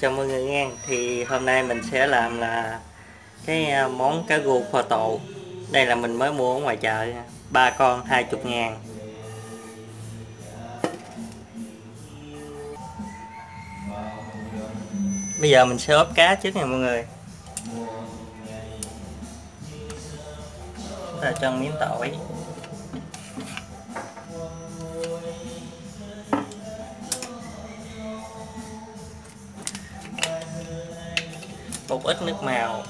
chào mọi người nghe, thì hôm nay mình sẽ làm là cái à, món cá gô kho tộ đây là mình mới mua ở ngoài chợ ba con 20 ngàn. Bây giờ mình sẽ ốp cá trước nha mọi người. Chúng ta cho miếng tỏi. Một ít nước màu.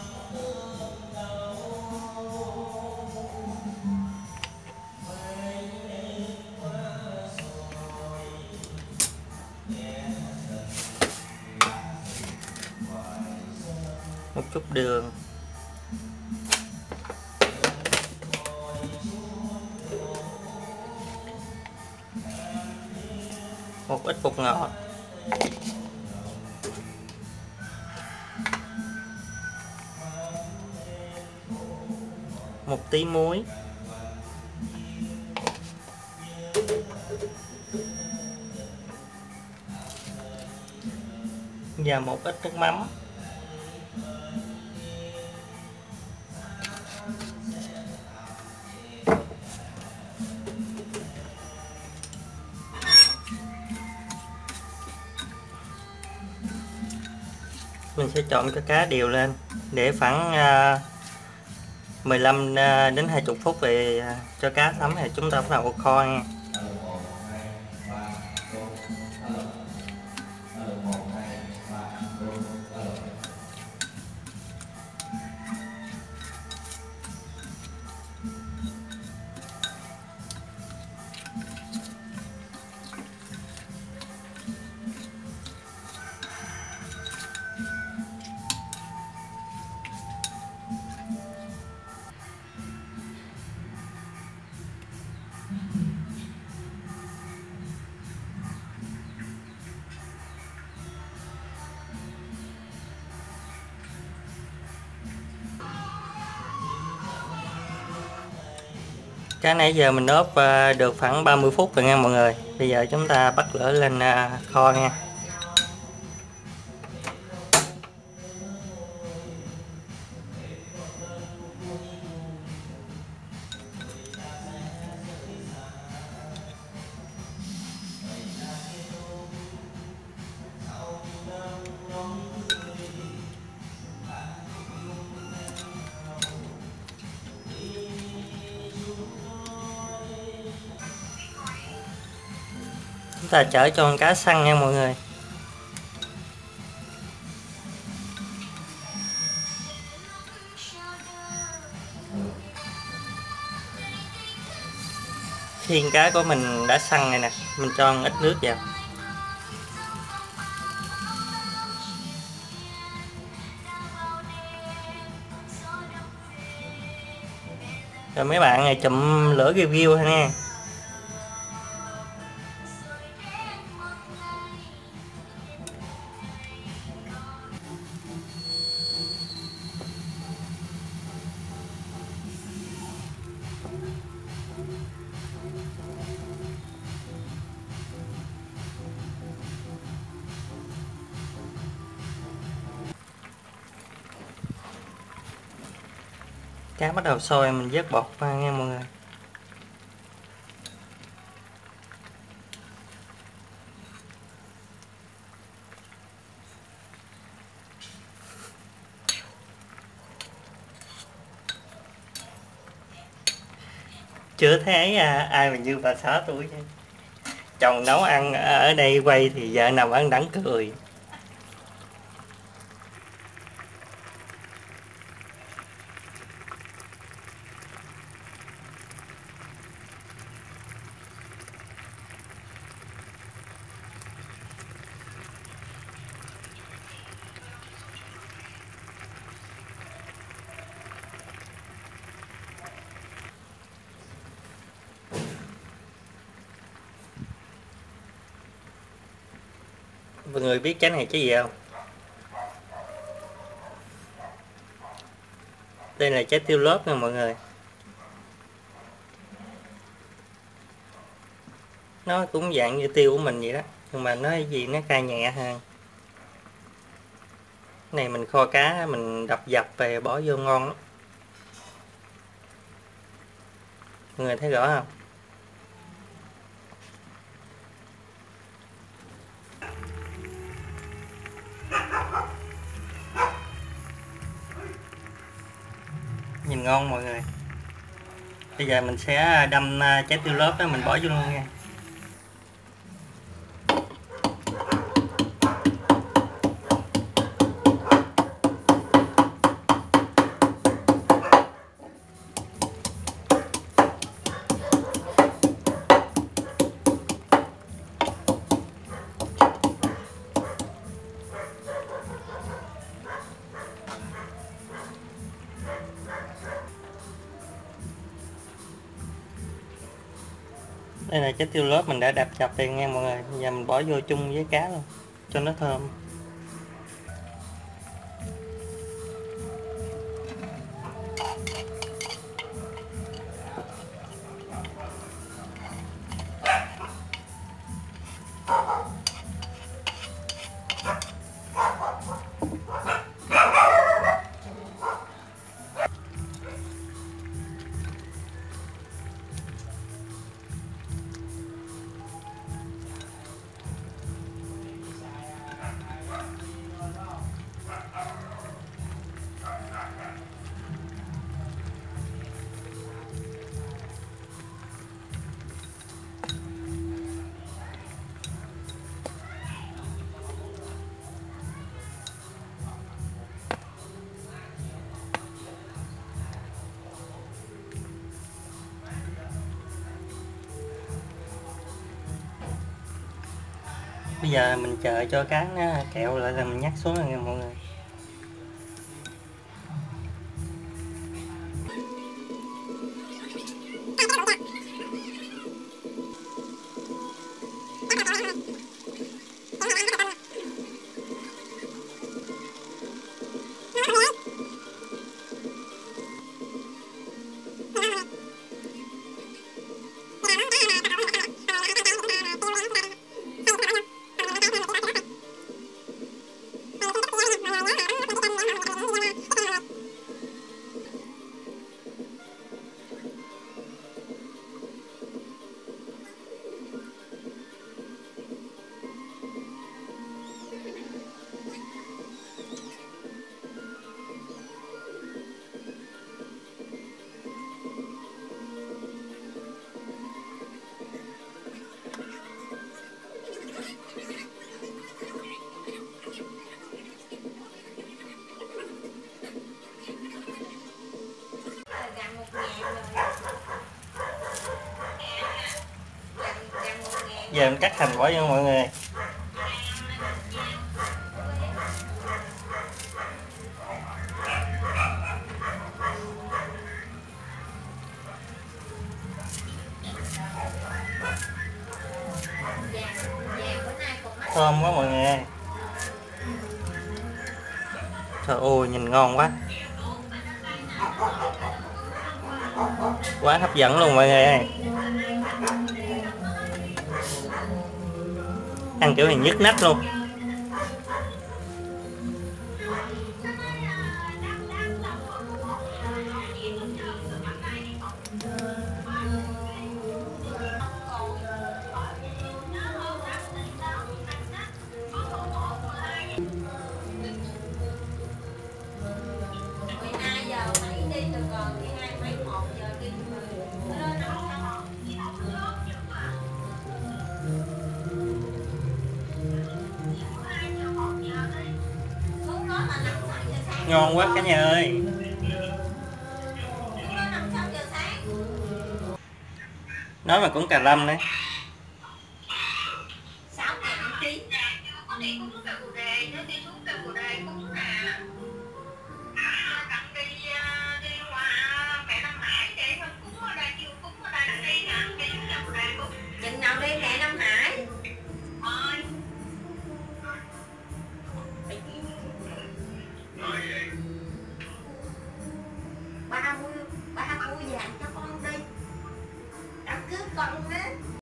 Một chút đường. Một ít bột ngọt. Một tí muối. Và một ít nước mắm. Mình sẽ trộn cho cá đều lên để khoảng à, 15 à, đến 20 phút về à, cho cá thấm thì chúng ta bắt đầu kho nha. Cái nãy giờ mình ốp ờ, được khoảng 30 phút rồi nha mọi người. Bây giờ chúng ta bắt lửa lên ờ, kho nha. Ta chở cho con cá săn nha mọi người. Thiên cá của mình đã săn này nè, Mình cho một ít nước vào. Rồi mấy bạn này chụm lửa ghiêu ghiêu ha nha. Cá bắt đầu sôi mình vớt bột ra nha mọi người. Chưa thấy à, ai mà như bà xã tôi chứ. Chồng nấu ăn ở đây quay thì vợ nào ăn đắng cười. Mọi người biết trái này trái gì không? Đây là trái tiêu lốp nha mọi người. Nó cũng dạng như tiêu của mình vậy đó, nhưng mà nó gì, nó cay nhẹ hơn. Này mình kho cá, mình đập dập về, bỏ vô ngon lắm. Mọi người thấy rõ không? Nhìn ngon mọi người. Bây giờ mình sẽ đâm à, trái tiêu lớp đó mình bỏ vô luôn nha. Đây là trái tiêu lớp mình đã đập chập rồi nghe mọi người. Bây giờ mình bỏ vô chung với cá luôn, cho nó thơm. Giờ mình chờ cho cá nó kẹo lại là mình nhắc xuống rồi nha mọi người. Giờ mình cắt thành quả nha mọi người. Thơm quá mọi người trời ơi, nhìn ngon quá. Quá hấp dẫn luôn mọi người ăn kiểu này nhức nách luôn. Ngon quá cả nhà ơi. Nói mà cũng cà lâm đấy.